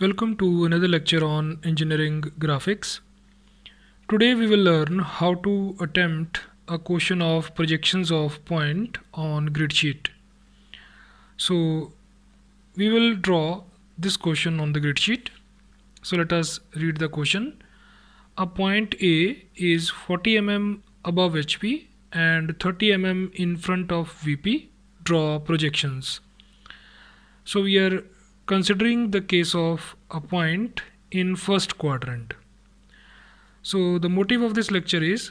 Welcome to another lecture on engineering graphics. Today we will learn how to attempt a question of projections of point on grid sheet. So we will draw this question on the grid sheet. So let us read the question. A point A is 40 mm above HP and 30 mm in front of VP. Draw projections. So we are considering the case of a point in first quadrant. So the motive of this lecture is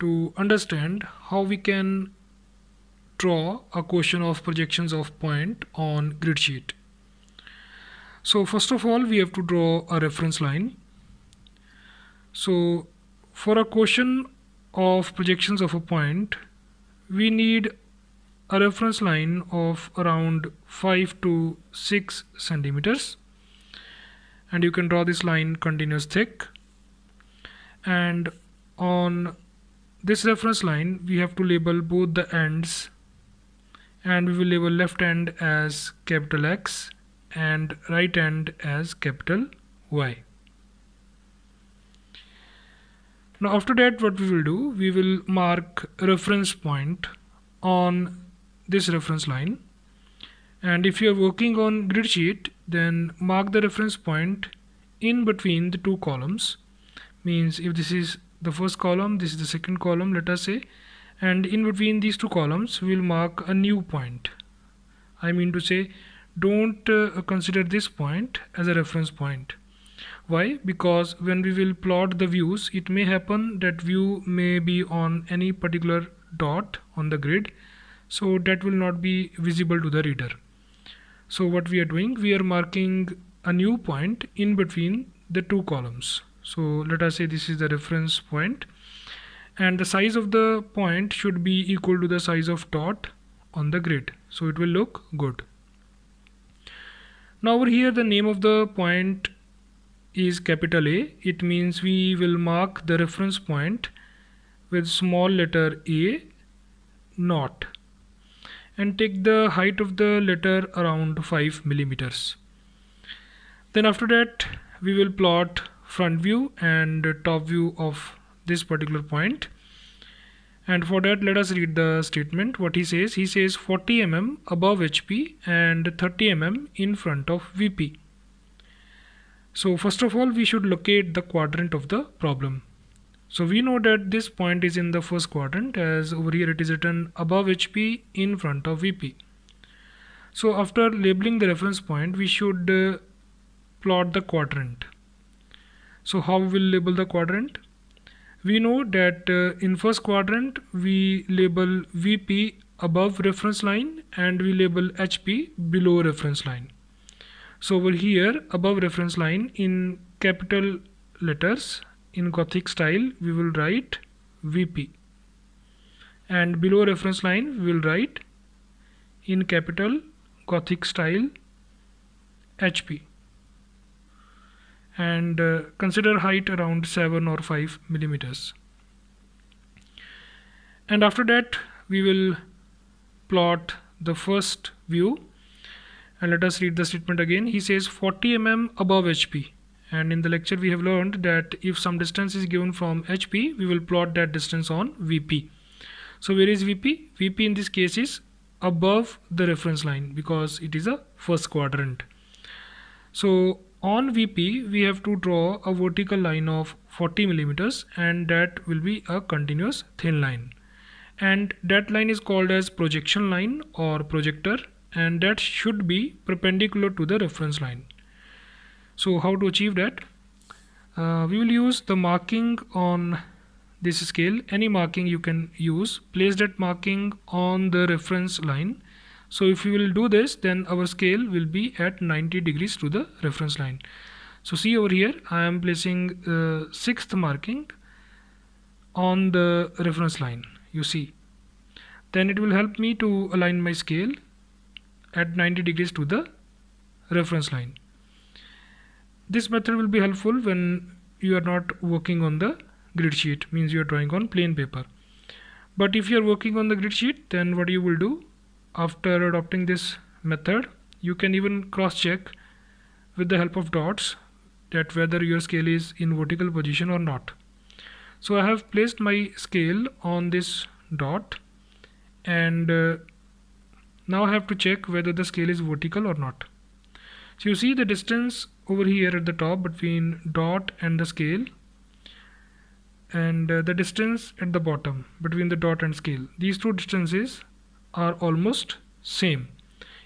to understand how we can draw a question of projections of point on grid sheet. So first of all we have to draw a reference line. So for a question of projections of a point we need a reference line of around 5 to 6 centimeters. And you can draw this line continuous thick. And on this reference line we have to label both the ends. And we will label left end as capital X and right end as capital Y. Now after that what we will do we will mark reference point on this reference line. And if you are working on grid sheet then mark the reference point in between the two columns. Means if this is the first column this is the second column let us say. And in between these two columns we will mark a new point. I mean to say don't uh, consider this point as a reference point. Why? Because when we will plot the views it may happen that view may be on any particular dot on the grid so that will not be visible to the reader. So what we are doing we are marking a new point in between the two columns. So let us say this is the reference point. And the size of the point should be equal to the size of dot on the grid. So it will look good. Now over here the name of the point is capital A. It means we will mark the reference point with small letter a not and take the height of the letter around 5 millimeters. Then after that we will plot front view and top view of this particular point. And for that let us read the statement. What he says he says 40 mm above HP and 30 mm in front of VP so first of all we should locate the quadrant of the problem so we know that this point is in the first quadrant as over here it is written above HP in front of VP. So after labeling the reference point we should uh, plot the quadrant. So how we will label the quadrant? We know that uh, in first quadrant we label VP above reference line and we label HP below reference line. So over here above reference line in capital letters in Gothic style we will write VP and below reference line we will write in capital Gothic style HP and uh, consider height around 7 or 5 millimeters. And after that we will plot the first view. And let us read the statement again. He says 40 mm above HP and in the lecture we have learned that if some distance is given from HP we will plot that distance on VP so where is VP VP in this case is above the reference line because it is a first quadrant. So on VP we have to draw a vertical line of 40 millimeters and that will be a continuous thin line. And that line is called as projection line or projector and that should be perpendicular to the reference line so how to achieve that? Uh, we will use the marking on this scale. Any marking you can use. Place that marking on the reference line. So if you will do this then our scale will be at 90 degrees to the reference line. So see over here I am placing uh, sixth marking on the reference line you see. Then it will help me to align my scale at 90 degrees to the reference line this method will be helpful when you are not working on the grid sheet means you are drawing on plain paper. But if you are working on the grid sheet then what you will do after adopting this method you can even cross check with the help of dots that whether your scale is in vertical position or not. So I have placed my scale on this dot and uh, now I have to check whether the scale is vertical or not. So you see the distance over here at the top between dot and the scale and uh, the distance at the bottom between the dot and scale. These two distances are almost same.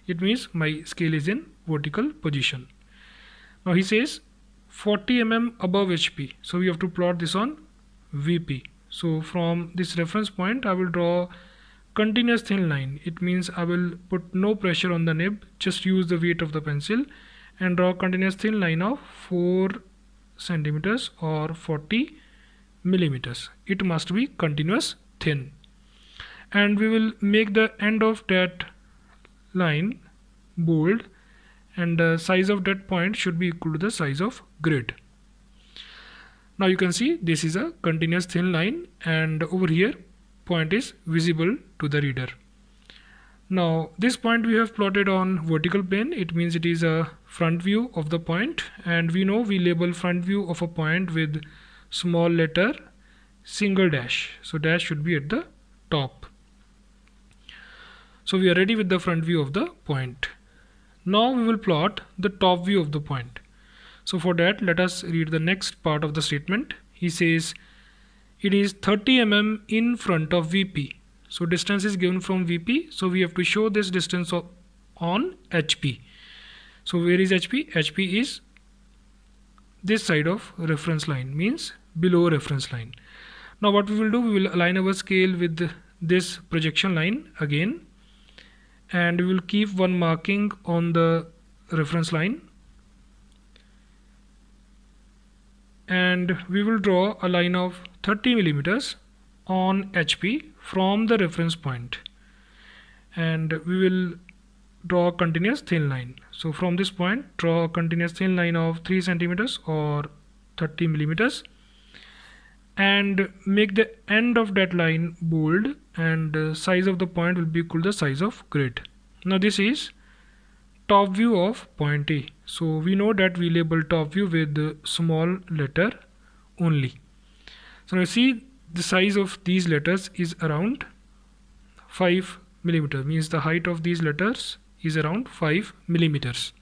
It means my scale is in vertical position. Now he says 40 mm above HP so we have to plot this on VP so from this reference point I will draw continuous thin line. It means I will put no pressure on the nib. Just use the weight of the pencil and draw continuous thin line of 4 centimeters or 40 millimeters. It must be continuous thin. And we will make the end of that line bold and the size of that point should be equal to the size of grid. Now you can see this is a continuous thin line and over here point is visible to the reader now this point we have plotted on vertical plane. It means it is a front view of the point. And we know we label front view of a point with small letter single dash. So dash should be at the top. So we are ready with the front view of the point. Now we will plot the top view of the point. So for that let us read the next part of the statement. He says it is 30 mm in front of VP so distance is given from VP so we have to show this distance on HP so where is HP HP is this side of reference line means below reference line. Now what we will do we will align our scale with this projection line again and we will keep one marking on the reference line. And we will draw a line of 30 millimeters on HP from the reference point. And we will draw a continuous thin line. So from this point draw a continuous thin line of 3 centimeters or 30 millimeters. And make the end of that line bold and the size of the point will be equal to the size of grid. Now this is top view of point A. So we know that we label top view with small letter only. So now see the size of these letters is around 5 millimeter means the height of these letters is around 5 millimeters.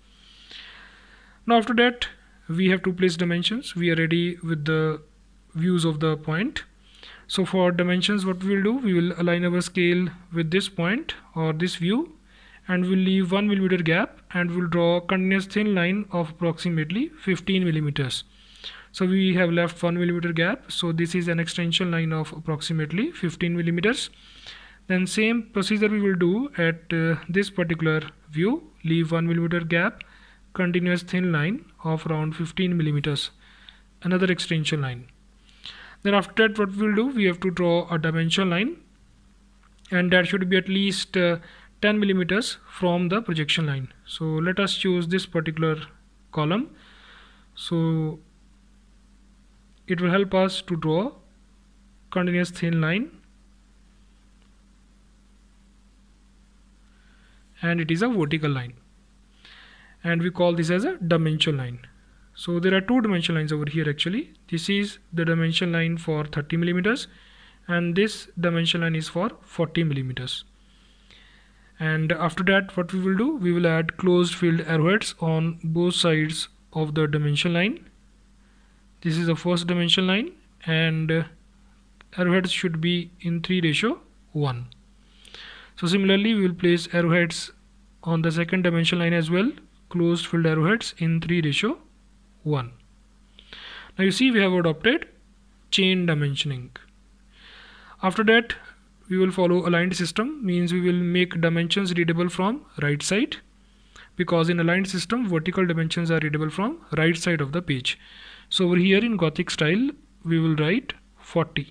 Now after that we have to place dimensions. We are ready with the views of the point. So for dimensions what we will do? We will align our scale with this point or this view and we'll leave 1 millimeter gap and we'll draw a continuous thin line of approximately 15 millimeters so we have left 1 millimeter gap. So this is an extension line of approximately 15 millimeters. Then same procedure we will do at uh, this particular view. Leave 1 millimeter gap continuous thin line of around 15 millimeters. Another extension line. Then after that what we'll do we have to draw a dimension line. And that should be at least uh, 10 millimeters from the projection line. So let us choose this particular column. So it will help us to draw continuous thin line. And it is a vertical line. And we call this as a dimension line. So there are two dimension lines over here actually. This is the dimension line for 30 millimeters and this dimension line is for 40 millimeters. And after that what we will do? We will add closed field arrowheads on both sides of the dimension line this is the first dimension line and uh, arrowheads should be in 3 ratio 1 so similarly we will place arrowheads on the second dimension line as well closed field arrowheads in 3 ratio 1 now you see we have adopted chain dimensioning. After that we will follow aligned system means we will make dimensions readable from right side because in aligned system vertical dimensions are readable from right side of the page so over here in gothic style we will write 40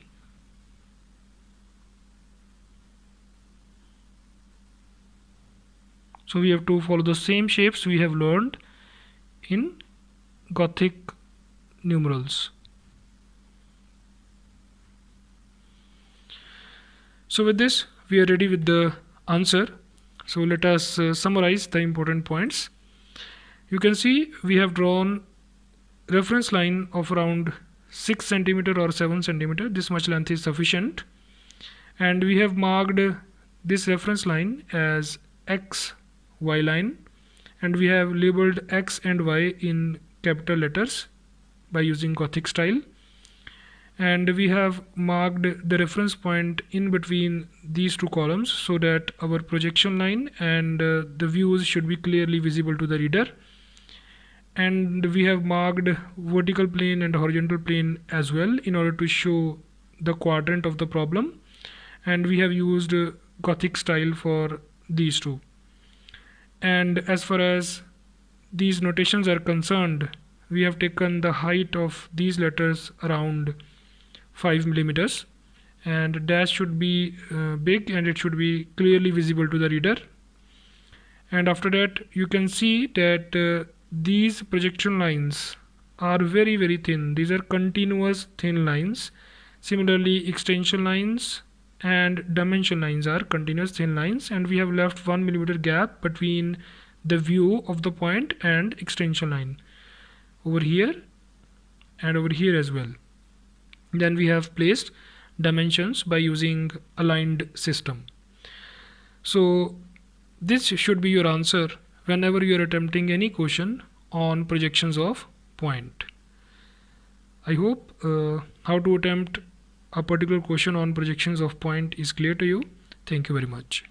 so we have to follow the same shapes we have learned in Gothic numerals. So with this we are ready with the answer. So let us uh, summarize the important points. you can see we have drawn reference line of around 6 centimeter or 7 centimeter this much length is sufficient. And we have marked this reference line as x y line. And we have labeled x and y in capital letters by using gothic style. And we have marked the reference point in between these two columns so that our projection line and uh, the views should be clearly visible to the reader and we have marked vertical plane and horizontal plane as well in order to show the quadrant of the problem. And we have used gothic style for these two. And as far as these notations are concerned we have taken the height of these letters around 5 millimeters. And dash should be uh, big and it should be clearly visible to the reader. And after that you can see that uh, these projection lines are very very thin. These are continuous thin lines. Similarly extension lines and dimension lines are continuous thin lines and we have left one millimeter gap between the view of the point and extension line. Over here and over here as well. Then we have placed dimensions by using aligned system. So this should be your answer whenever you are attempting any question on projections of point. I hope uh, how to attempt a particular question on projections of point is clear to you. Thank you very much